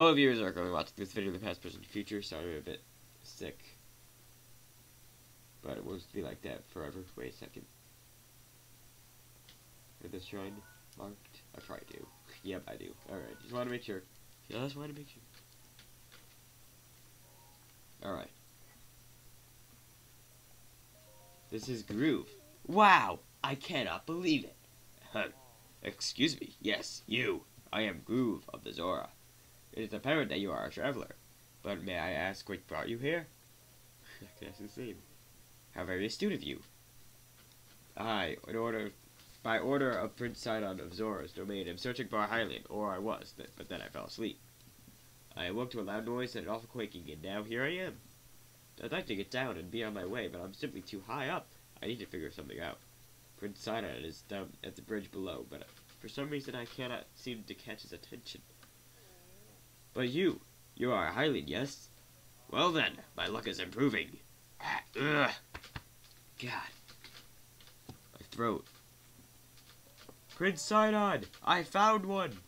Hello viewers are going to watch this video in the past, present, future, sorry I'm a bit sick. But it won't be like that forever. Wait a second. Is this shrine marked? I probably do. yep, I do. Alright, just want to make sure. Just want to make sure. Alright. This is Gruve. Wow! I cannot believe it. Excuse me. Yes, you. I am Gruve of the Zora. It is apparent that you are a traveler. But may I ask what brought you here? The same. How very astute of you. I, in order, by order of Prince Sidon of Zora's domain, am searching for a Hylian, or I was, but then I fell asleep. I awoke to a loud noise and an awful quaking, and now here I am. I'd like to get down and be on my way, but I'm simply too high up. I need to figure something out. Prince Sidon is down at the bridge below, but uh, for some reason I cannot seem to catch his attention. But you, you are a Hylian, yes? Well then, my luck is improving. Ugh. God. My throat. Prince Sidon, I found one.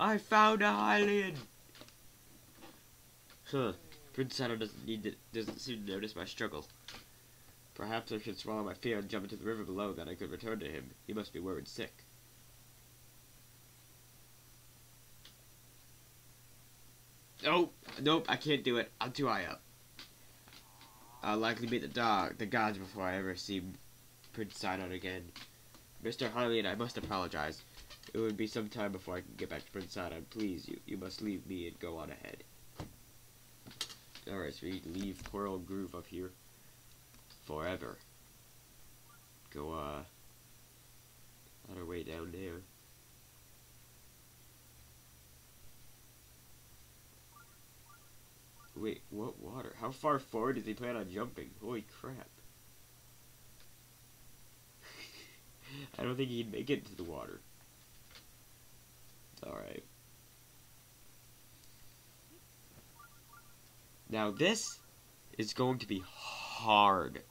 I found a Hylian. Huh. Prince Sidon doesn't need to, doesn't seem to notice my struggle. Perhaps I should swallow my fear and jump into the river below, then I could return to him. He must be worried sick. Nope, nope, I can't do it. I'm too high up. I'll likely meet the dog, the gods before I ever see Prince Sidon again. Mr. Hylian, I must apologize. It would be some time before I can get back to Prince Sidon. Please, you, you must leave me and go on ahead. Alright, so we leave Coral Gruve up here. Forever. Go, uh, on our way down there. Wait, what water? How far forward does he plan on jumping? Holy crap. I don't think he'd make it to the water. Alright. Now this is going to be hard.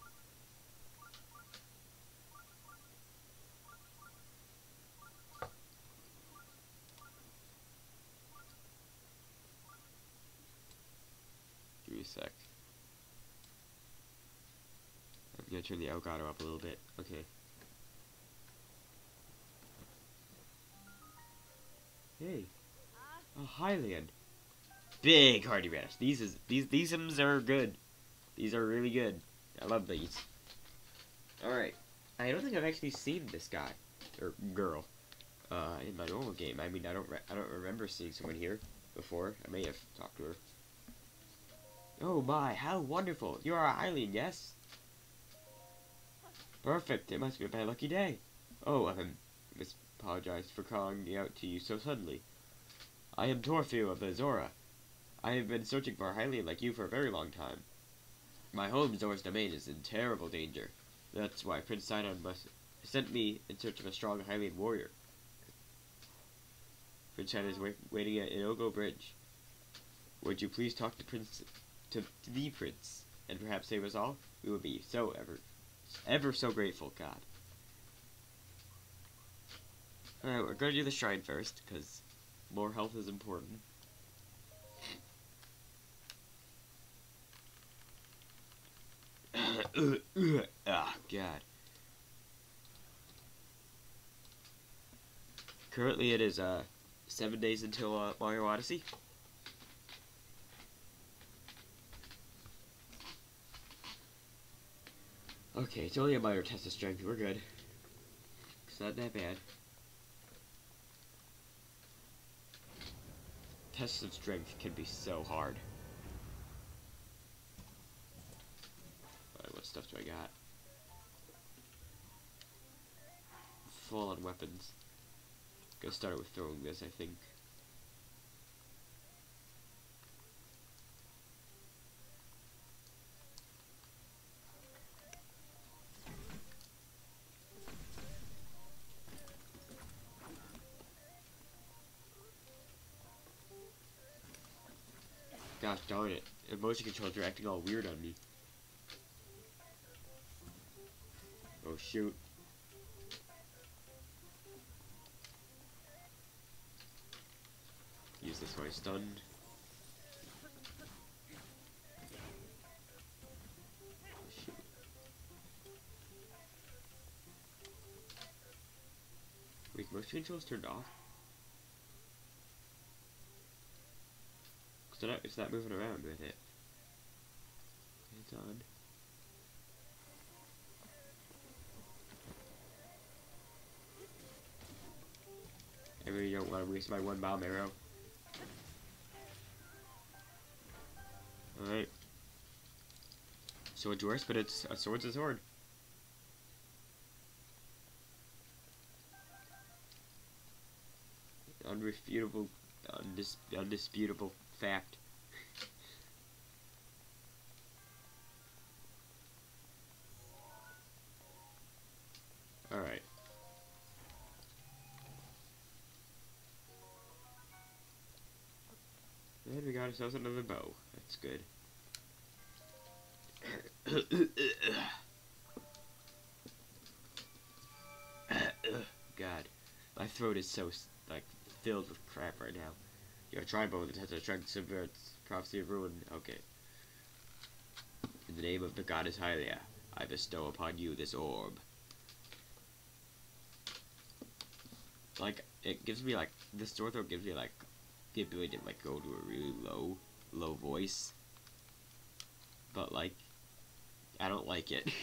Sec. I'm gonna turn the Elgato up a little bit. Okay. Hey. A Hylian. Big hardy radish. These is these these are good. These are really good. I love these. Alright. I don't think I've actually seen this guy or girl uh, in my normal game. I mean, I don't I don't remember seeing someone here before. I may have talked to her. Oh my, how wonderful! You are a Hylian, yes? Perfect. It must be a my lucky day. Oh, um, I apologize for calling me out to you so suddenly. I am Torfeau of the Zora. I have been searching for a Hylian like you for a very long time. My home, Zora's domain, is in terrible danger. That's why Prince Sidon must sent me in search of a strong Hylian warrior. Prince Sidon is wait waiting at Inogo Bridge. Would you please talk to Prince to, the Prince and perhaps save us all? We would be so ever, ever so grateful, God. Alright, we're going to do the shrine first, because more health is important. Ah, God. Currently, it is uh seven days until uh, Mario Odyssey. Okay, it's only a minor test of strength. We're good. It's not that bad. Tests of strength can be so hard. what stuff do I got? Full on weapons. Gonna start with throwing this, I think. motion controls are acting all weird on me. Oh shoot. Use this when I stunned. Wait, motion controls turned off? Cause they're not, it's not moving around with it. It's. I really don't want to waste my one bomb arrow. Alright. Sword's worse, but it's a sword's a sword. Unrefutable, undis undisputable fact. Alright. And we got ourselves another bow. That's good. God, my throat is so like filled with crap right now. Your tribal that has attracted subverts prophecy of ruin. Okay. In the name of the goddess Hylia, I bestow upon you this orb. Like it gives me like this sword throat gives me like the ability to like go to a really low, low voice. But like, I don't like it.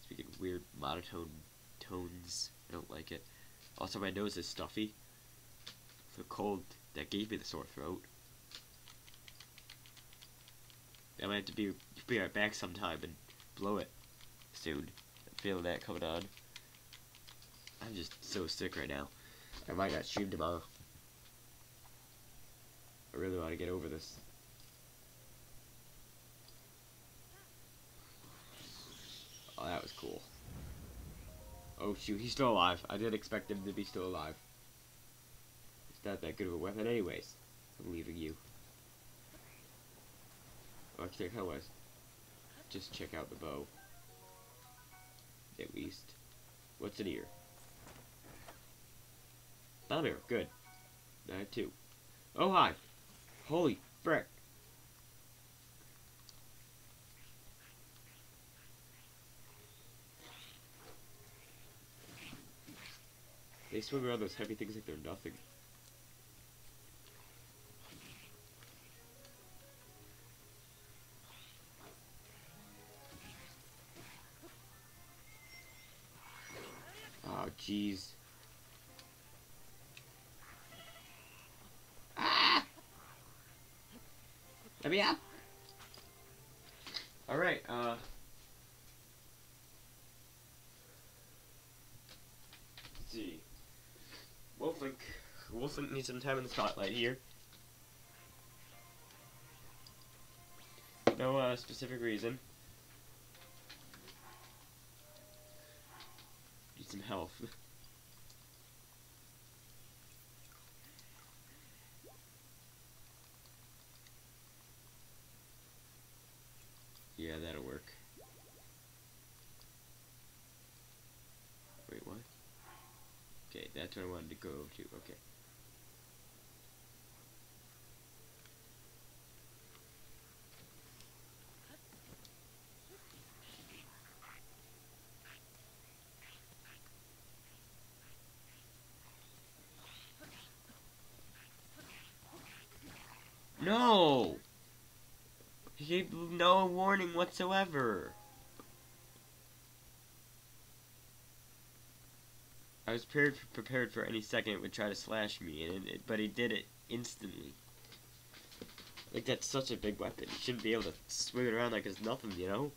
Speaking weird monotone tones, I don't like it. Also, my nose is stuffy. The cold that gave me the sore throat. I might have to be be right back sometime and blow it soon. I'm feeling that coming on. I'm just so sick right now. I might not stream tomorrow. I really want to get over this. Oh, that was cool. Oh shoot, he's still alive. I didn't expect him to be still alive. It's not that good of a weapon anyways. I'm leaving you. Oh, actually, I was. Just check out the bow. At least. What's in here? Bomb arrow, good. I have two. Oh hi! Holy frick! They swing around those heavy things like they're nothing. Jeez. Ah! Let me up! Alright, uh... Let's see. Wolflink. Wolflink needs some time in the spotlight here. No uh, specific reason. Need some health. yeah, that'll work. Wait, what? Okay, that's what I wanted to go to. Okay. No! He gave no warning whatsoever. I was prepared for any second it would try to slash me, and it, but he did it instantly. Like that's such a big weapon. You shouldn't be able to swing it around like it's nothing, you know.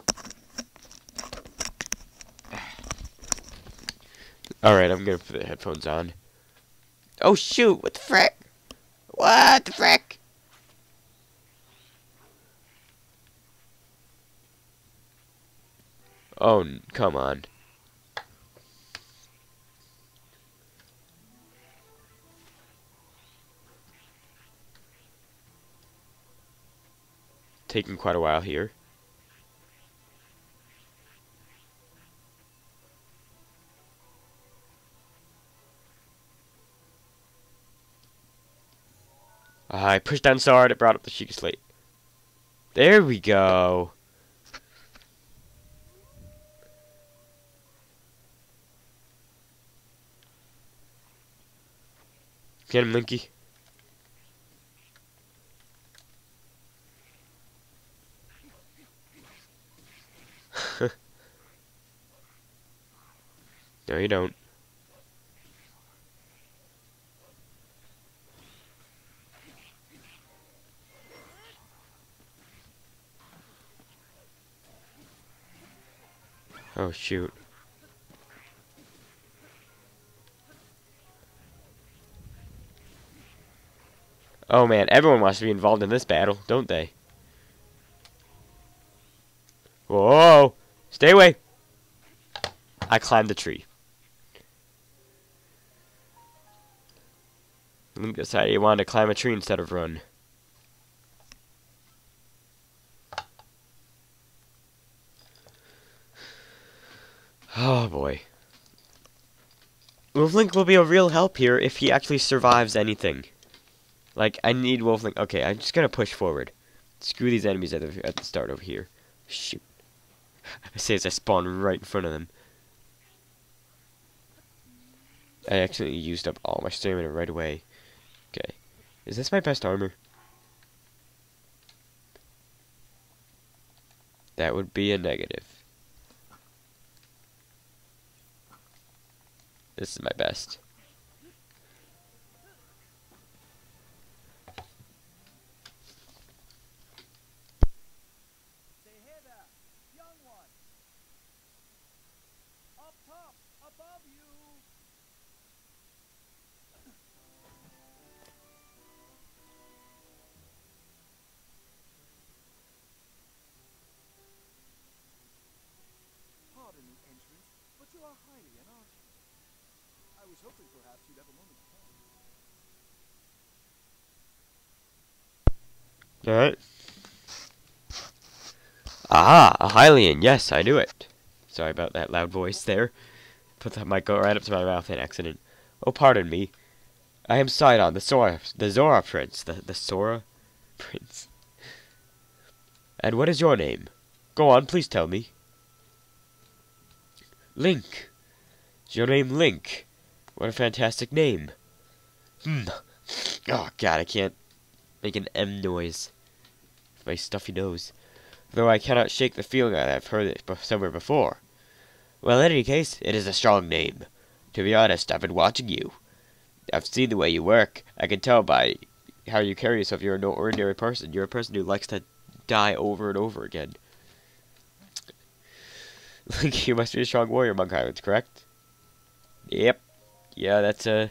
All right, I'm gonna put the headphones on. Oh shoot! What the frick? What the frick? Oh, come on. Taking quite a while here. I pushed down so hard it brought up the Sheikah Slate. There we go. Get him, Linky. no, you don't. Oh, shoot. Oh man, everyone wants to be involved in this battle, don't they? Whoa! Stay away! I climbed the tree. Link decided he wanted to climb a tree instead of run. Oh boy. Well, Wolflink will be a real help here if he actually survives anything. Like, I need Wolflink. Okay, I'm just gonna push forward. Screw these enemies at the, at the start over here. Shoot. I say as I spawn right in front of them. I accidentally used up all my stamina right away. Okay. Is this my best armor? That would be a negative. This is my best. But you are aren't you? I was hoping perhaps you'd have a moment time. Alright. Ah, a Hylian. Yes, I knew it. Sorry about that loud voice there. Put that mic right up to my mouth in accident. Oh, pardon me. I am Sidon, the Zora, the Zora Prince. The, the Zora Prince. And what is your name? Go on, please tell me. Link. Your name Link? What a fantastic name. Hmm. Oh, God, I can't make an M noise. with My stuffy nose. Though I cannot shake the feeling that I've heard it somewhere before. Well, in any case, it is a strong name. To be honest, I've been watching you. I've seen the way you work. I can tell by how you carry yourself. You're no ordinary person. You're a person who likes to die over and over again. You must be a strong warrior among Hylians, correct? Yep. Yeah, that's uh,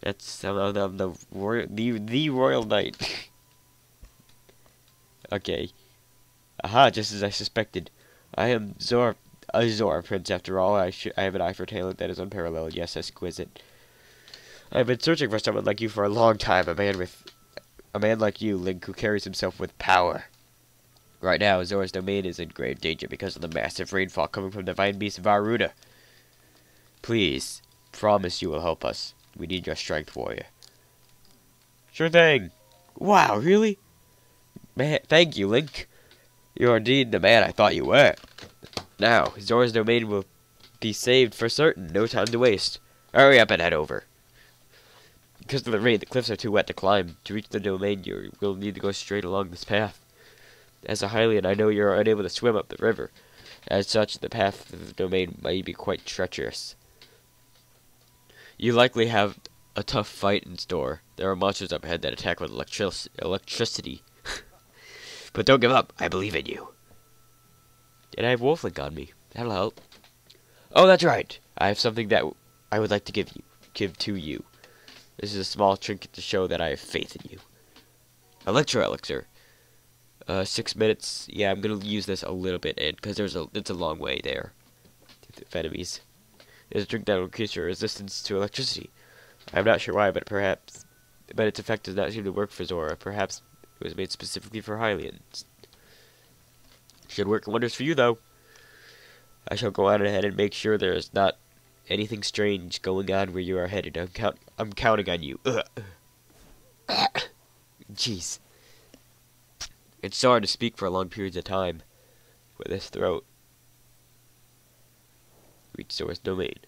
that's uh, the the royal the the royal knight. okay. Aha, just as I suspected. I am Zor a Zora prince after all. I I have an eye for talent that is unparalleled. Yes, exquisite. I've been searching for someone like you for a long time. A man with a man like you, Link, who carries himself with power. Right now, Zora's domain is in grave danger because of the massive rainfall coming from the divine beast Vah Ruta. Please, promise you will help us. We need your strength, warrior. Sure thing. Wow, really? Man, thank you, Link. You're indeed the man I thought you were. Now, Zora's domain will be saved for certain. No time to waste. Hurry up and head over. Because of the rain, the cliffs are too wet to climb. To reach the domain, you will need to go straight along this path. As a Hylian, I know you are unable to swim up the river. As such, the path of the domain may be quite treacherous. You likely have a tough fight in store. There are monsters up ahead that attack with electric electricity. but don't give up. I believe in you. And I have Wolflink on me. That'll help. Oh, that's right. I have something that I would like to give you, give to you. This is a small trinket to show that I have faith in you. Electro elixir. Uh, six minutes. Yeah, I'm gonna use this a little bit, and because there's a, it's a long way there. Of enemies. There's a drink that will increase your resistance to electricity. I'm not sure why, but perhaps, but its effect does not seem to work for Zora. Perhaps it was made specifically for Hylians. Should work wonders for you, though. I shall go on ahead and make sure there is not anything strange going on where you are headed. I'm count. I'm counting on you. Ugh. Jeez. It's so hard to speak for long periods of time with this throat. Reach Zora's domain.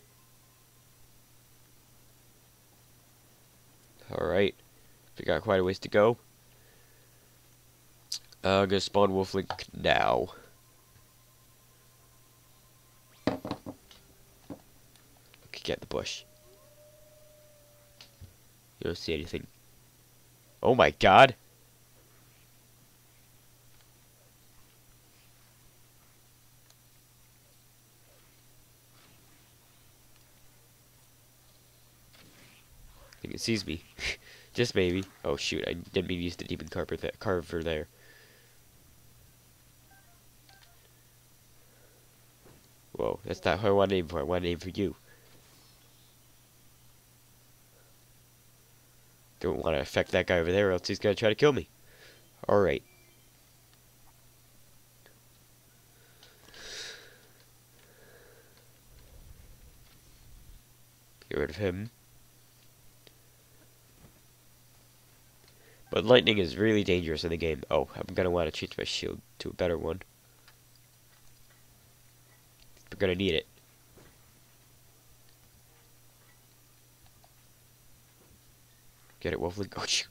Alright. We got quite a ways to go. Uh, I'm gonna spawn Wolflink now. Okay, get the bush. You don't see anything. Oh my god! It sees me. Just maybe. Oh shoot, I didn't mean to use the demon carver, th carver there. Whoa, that's not who I want to aim for. I want to aim for you. Don't want to affect that guy over there, or else he's going to try to kill me. Alright. Get rid of him. But lightning is really dangerous in the game. Oh, I'm going to want to change my shield to a better one. We're going to need it. Get it, Wolflink. Oh, shoot.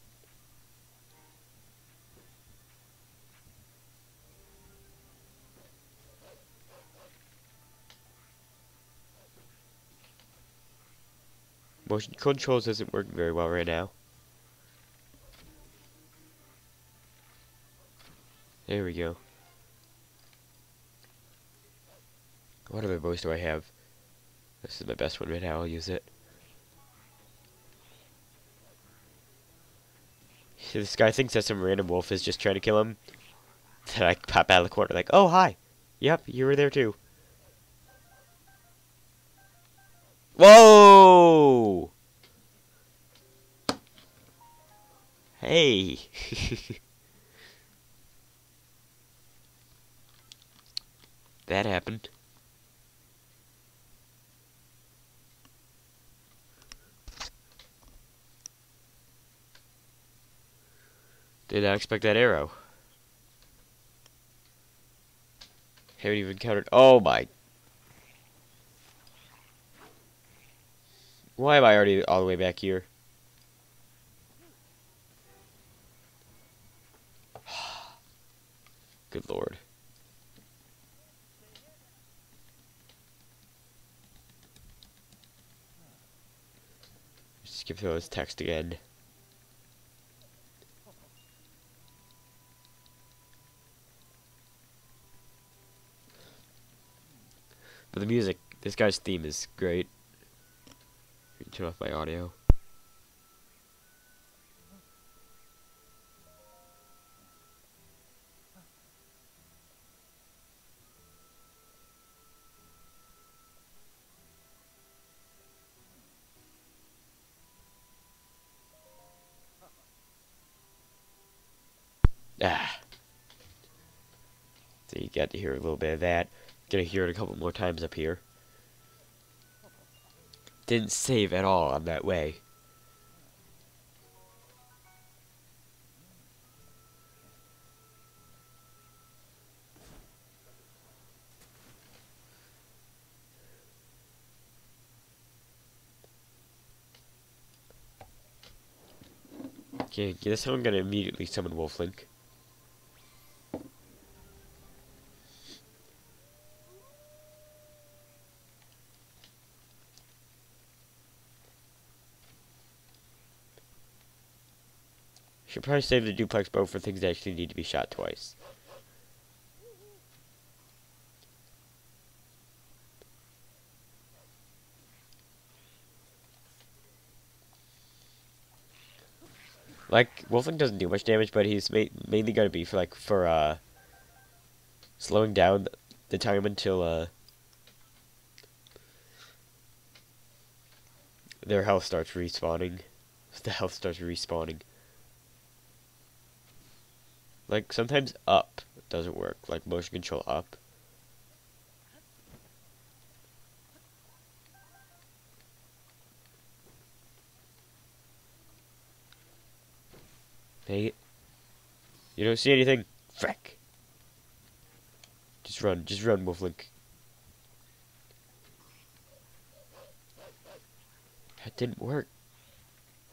Motion controls doesn't work very well right now. There we go. What other voice do I have? This is my best one right now, I'll use it. This guy thinks that some random wolf is just trying to kill him. Then I pop out of the corner like, oh, hi. Yep, you were there too. Whoa! Hey! that happened. Did not expect that arrow. Haven't even countered. Oh my. Why am I already all the way back here? Good lord. Through this text again. But the music, this guy's theme is great. Turn off my audio. Got to hear a little bit of that. Gonna hear it a couple more times up here. Didn't save at all on that way. Okay, guess I'm gonna immediately summon Wolflink. Should probably save the duplex bow for things that actually need to be shot twice. Like, Wolflink doesn't do much damage, but he's ma mainly going to be for, like, for, uh, slowing down the time until, uh, their health starts respawning. The health starts respawning. Like, sometimes up doesn't work. Like, motion control up. It. You don't see anything? Frick. Just run, just run, Wolflink. That didn't work.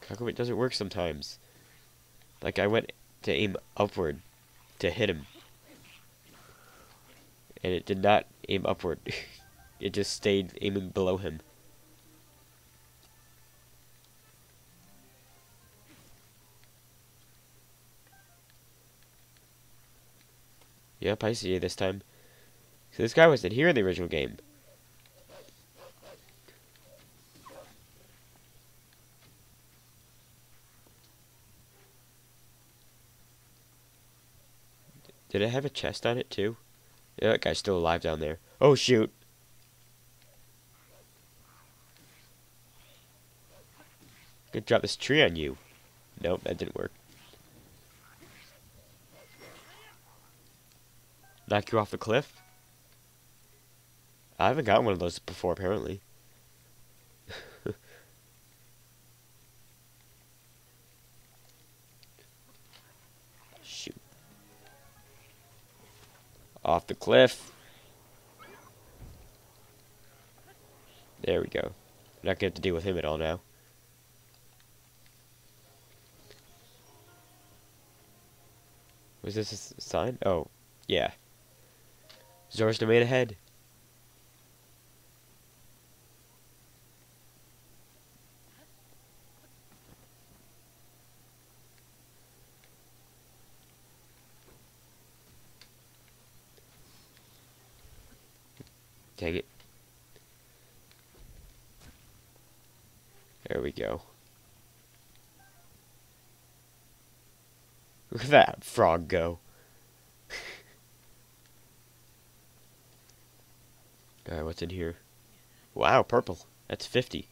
How come it doesn't work sometimes? Like I went to aim upward to hit him. And it did not aim upward. it just stayed aiming below him. Yep, I see you this time. So this guy wasn't here in the original game. Did it have a chest on it too? Yeah, that guy's still alive down there. Oh shoot! Could drop this tree on you. Nope, that didn't work. Knock you off the cliff? I haven't got one of those before, apparently. Off the cliff. There we go. Not gonna have to deal with him at all now. Was this a sign? Oh, yeah. Zora's domain ahead. We go. Look at that frog go. Alright, what's in here? Wow, purple. That's 50.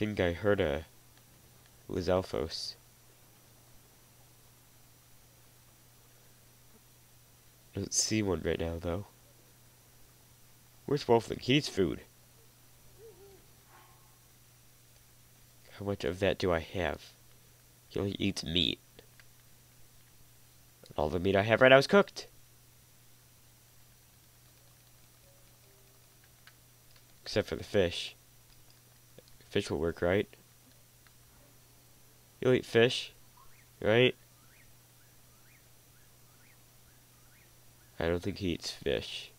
Think I heard a Lizalfos. I don't see one right now, though. Where's Wolflink? He needs food. How much of that do I have? He only eats meat. All the meat I have right now is cooked. Except for the fish. Fish will work, right? You'll eat fish, right? I don't think he eats fish.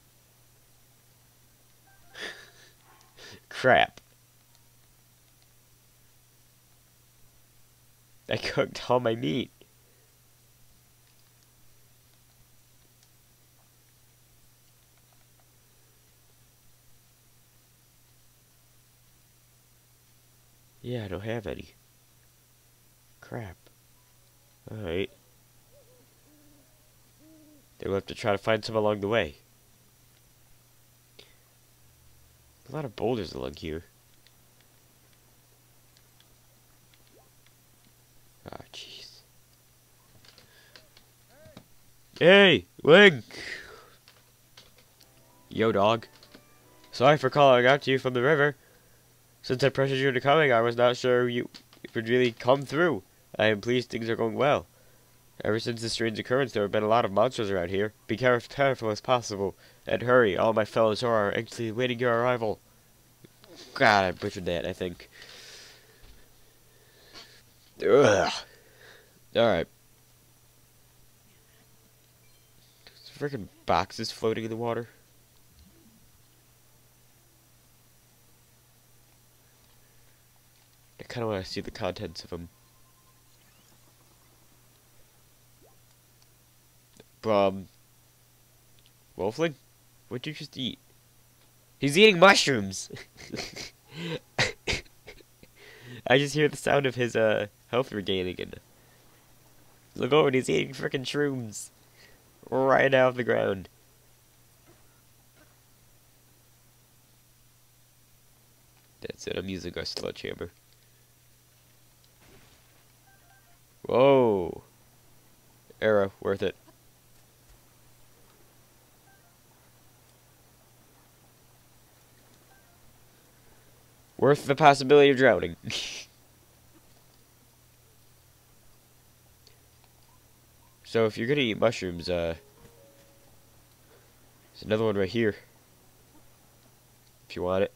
Crap. I cooked all my meat. Yeah, I don't have any. Crap. Alright. Then we'll have to try to find some along the way. A lot of boulders along here. Ah, jeez. Hey, Link! Yo, dog. Sorry for calling out to you from the river. Since I pressured you into coming, I was not sure you would really come through. I am pleased things are going well. Ever since this strange occurrence, there have been a lot of monsters around here. Be caref careful as possible, and hurry. All my fellows are anxiously awaiting your arrival. God, I butchered that, I think. Ugh. Alright. Freaking boxes floating in the water. I kind of want to see the contents of them. Um, Wolflink? What'd you just eat? He's eating mushrooms! I just hear the sound of his, uh, health regaining. Look over, he's eating frickin' shrooms! Right out of the ground. That's it, I'm using a sledgehammer. Arrow, worth it. Worth the possibility of drowning. so if you're gonna eat mushrooms, uh, there's another one right here. If you want it.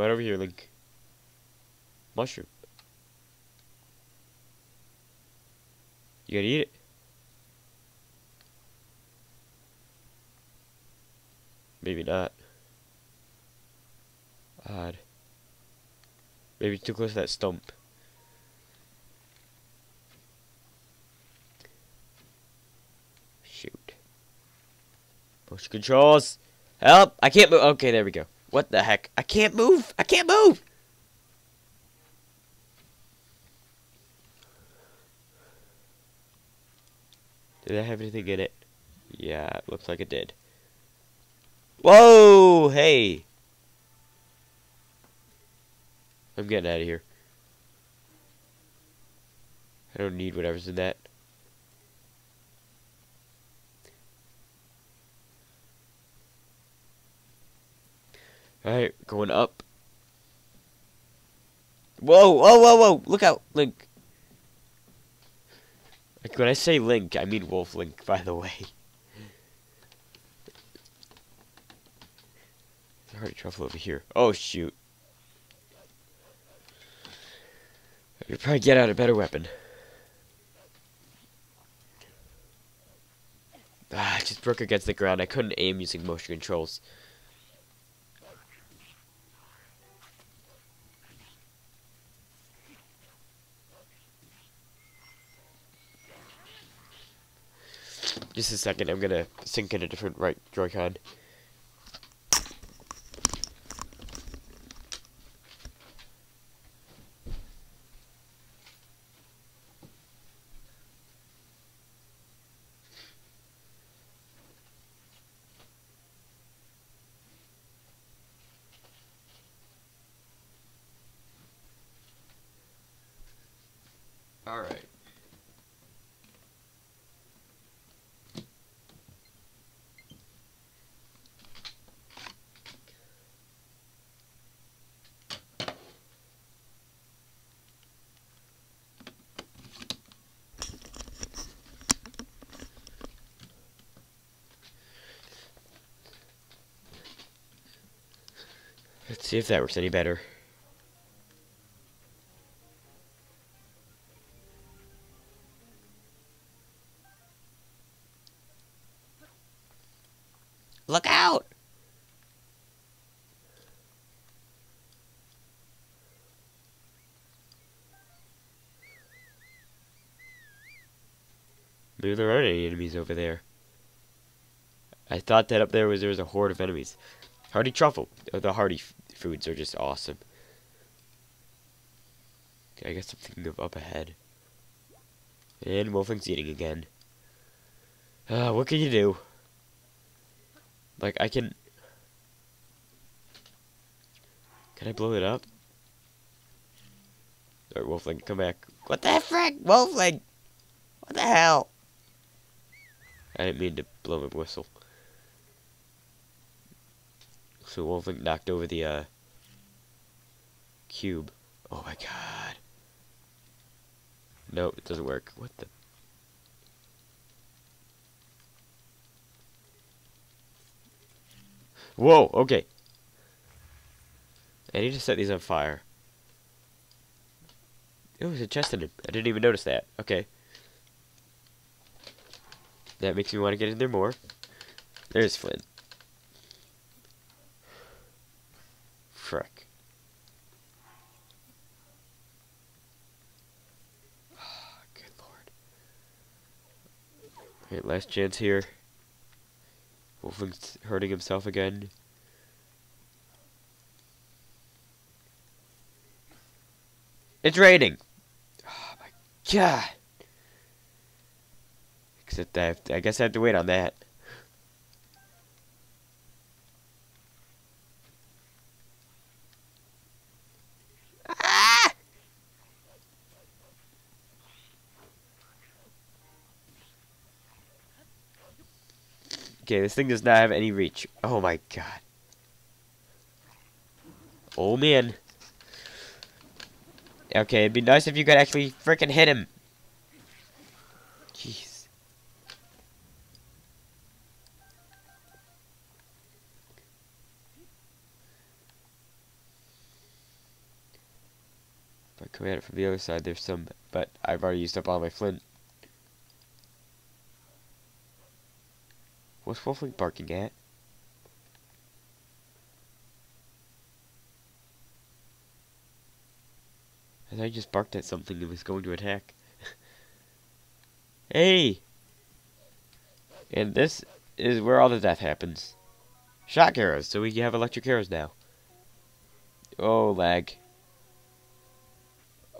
On over here, Link. Mushroom. You gotta eat it? Maybe not. Odd. Maybe too close to that stump. Shoot. Push controls. Help! I can't move. Okay, there we go. What the heck? I can't move! I can't move! Did I have anything in it? Yeah, it looks like it did. Whoa! Hey! I'm getting out of here. I don't need whatever's in that. Alright, going up. Whoa, whoa, whoa, whoa! Look out, Link. Like, when I say Link, I mean Wolf Link, by the way. There's already truffle over here. Oh, shoot. I could probably get out a better weapon. Ah, I just broke against the ground. I couldn't aim using motion controls. Just a second, I'm gonna sync in a different right Joy-Con. Alright. Let's see if that works any better. Look out! Maybe there aren't any enemies over there. I thought that up there was there was a horde of enemies. Hardy truffle. Oh, the hardy foods are just awesome. Okay, I got something of up ahead. And Wolflink's eating again. Uh, what can you do? Like, I can... Can I blow it up? Or Wolflink, come back. What the frick? Wolflink! What the hell? I didn't mean to blow my whistle. So Wolflink knocked over the, uh... Cube. Oh my god. No, it doesn't work. What the... Whoa, okay. I need to set these on fire. Oh, there's a chest in it. I didn't even notice that. Okay. That makes me want to get in there more. There's Flint. Alright, last chance here. Wolflink's hurting himself again. It's raining! Oh my god! Except I, to, I guess I have to wait on that. Okay, this thing does not have any reach. Oh my god. Oh man. Okay, it'd be nice if you could actually freaking hit him. Jeez. If I come at it from the other side, there's some, but I've already used up all my flint. What's Wolflink barking at? And I just barked at something that was going to attack. hey! And this is where all the death happens. Shock arrows, so we have electric arrows now. Oh, lag.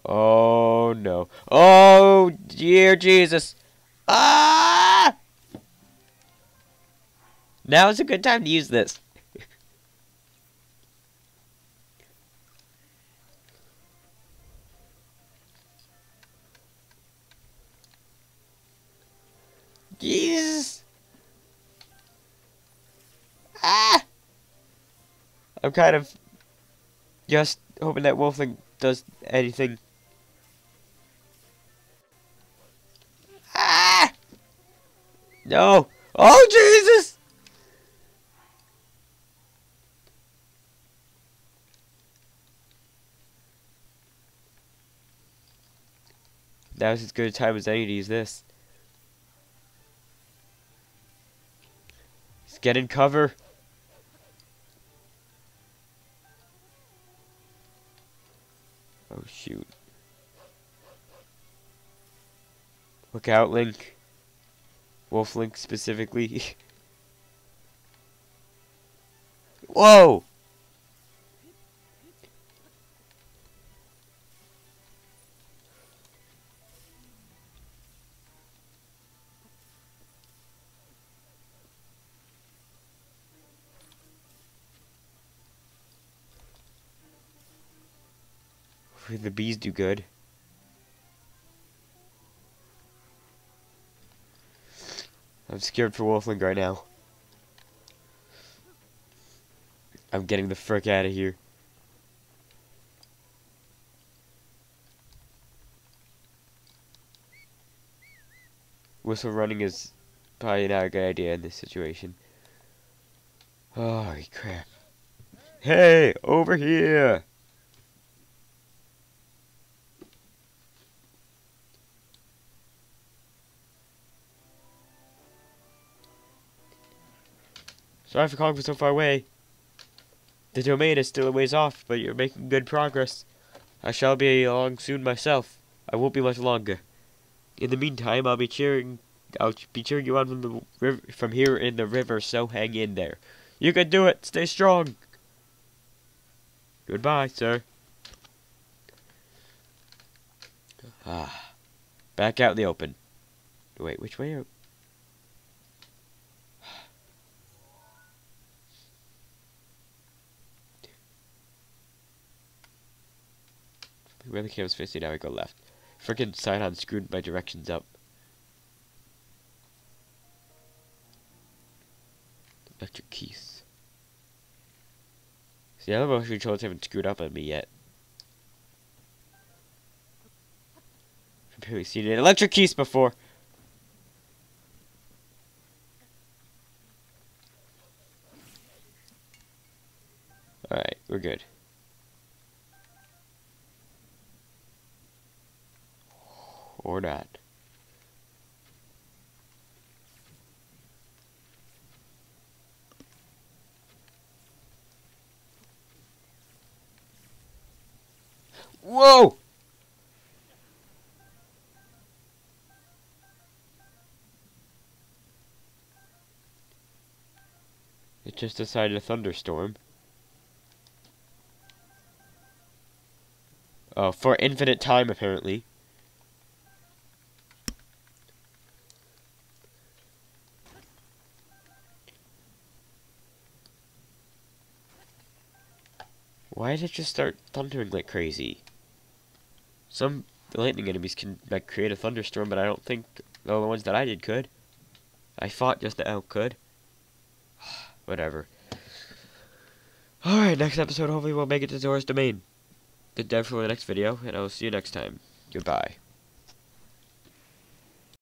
Oh, no. Oh, dear Jesus. Ah! Now is a good time to use this. Jesus! Ah! I'm kind of just hoping that Wolflink does anything. Ah! No! Oh, Jesus! Now's as good a time as any to use this. Let's get in cover. Oh shoot. Look out, Link. Wolf Link specifically. Whoa! Hopefully the bees do good. I'm scared for Wolflink right now. I'm getting the frick out of here. Whistle running is probably not a good idea in this situation. Holy crap. Hey, over here! Sorry for calling from so far away. The domain is still a ways off, but you're making good progress. I shall be along soon myself. I won't be much longer. In the meantime, I'll be cheering. I'll be cheering you on from the river, from here in the river. So hang in there. You can do it. Stay strong. Goodbye, sir. Ah, back out in the open. Wait, which way? Are... Where the camera's facing now, I go left. Frickin' Sidon screwed my directions up. Electric Keese. See, other motion controls haven't screwed up on me yet. I've barely seen an electric Keese before. Alright, we're good. Or. Whoa! It just decided a thunderstorm. Oh, for infinite time, apparently. Why did it just start thundering like crazy? Some lightning enemies can like create a thunderstorm, but I don't think all the ones that I did could. I fought just now could. Whatever. Alright, next episode hopefully we'll make it to Zora's Domain. Good dev for the next video, and I will see you next time. Goodbye.